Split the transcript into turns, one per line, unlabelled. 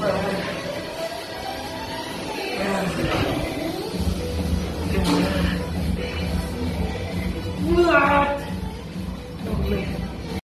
What? Oh.